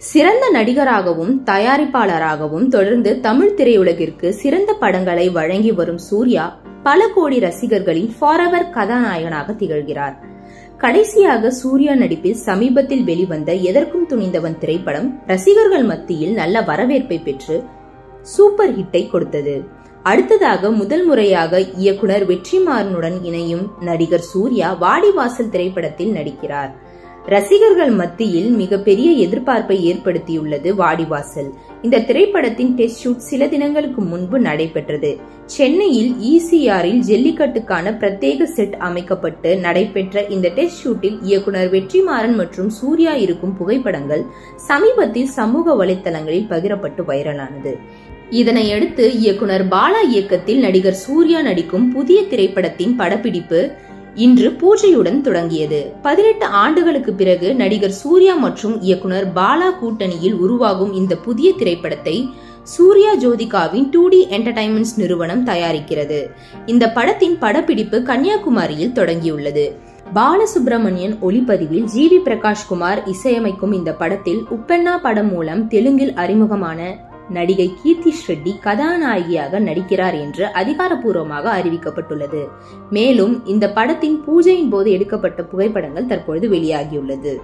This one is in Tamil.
சிறந்த நடிகராகவும் தயாரிப்பாளராகவும் தொடர்ந்து தமிழ் திரையுலகிற்கு சிறந்த படங்களை வழங்கி வரும் சூர்யா பல கோடி ரசிகர்களின் ஃபாரவர் கதாநாயகனாக திகழ்கிறார். கடைசியாக சூர்யா நடிப்பில் சமீபத்தில் வெளிவந்த எதற்கும் துணிந்தவன் திரைப்படம் ரசிகர்கள் மத்தியில் நல்ல வரவேற்பை பெற்று சூப்பர் ஹிட்டை கொடுத்தது. அடுத்ததாக முதல் முறையாக இயக்குனர் வெற்றிமாறனுடன் இணையும் நடிகர் சூர்யா வாடிவாசல் திரைப்படத்தில் நடிக்கிறார். ரசிகர்கள் மத்தியில் மிகப்பெரிய எதிர்பார்ப்பை ஏற்படுத்தியுள்ளது வாடிவாசல். இந்த திரைப்படத்தின் டெஸ்ட் ஷூட் சில தினங்களுக்கு முன்பு நடைபெற்றது. சென்னையில் இசிஆரில் ஜல்லிக்கட்டுக்கான பிரத்யேக செட் அமைக்கப்பட்டு நடைபெற்ற இந்த டெஸ்ட் ஷூட்டில் இயக்குனர் வெற்றிமாறன் மற்றும் சூர்யா இருக்கும் புகைப்படங்கள் சமீபத்தில் சமூக வலைத்தளங்களில் பகிரப்பட்டு வைரலானது. இதனையடுத்து இயக்குனர் பாலா இயக்கத்தில் நடிகர் சூர்யா நடிக்கும் புதிய திரைப்படத்தின் படப்பிடிப்பு இன்று பூஜையுடன் தொடங்கியது. பதினெட்டு ஆண்டுகளுக்கு பிறகு நடிகர் சூர்யா மற்றும் இயக்குனர் பாலா கூட்டணியில் உருவாகும் இந்த புதிய திரைப்படத்தை சூர்யா ஜோதிகாவின் டூ டி என்டர்டைன்மெண்ட்ஸ் நிறுவனம் தயாரிக்கிறது. இந்த படத்தின் படப்பிடிப்பு கன்னியாகுமரியில் தொடங்கியுள்ளது. பாலசுப்ரமணியன் ஒளிப்பதிவில் ஜி வி பிரகாஷ்குமார் இசையமைக்கும் இந்த படத்தில் உப்பெண்ணா படம் மூலம் தெலுங்கில் அறிமுகமான நடிகை கீர்த்தி ஷெட்டி கதாநாயகியாக நடிக்கிறார் என்று அதிகாரப்பூர்வமாக அறிவிக்கப்பட்டுள்ளது. மேலும் இந்த படத்தின் பூஜையின் போது எடுக்கப்பட்ட புகைப்படங்கள் தற்பொழுது வெளியாகியுள்ளது.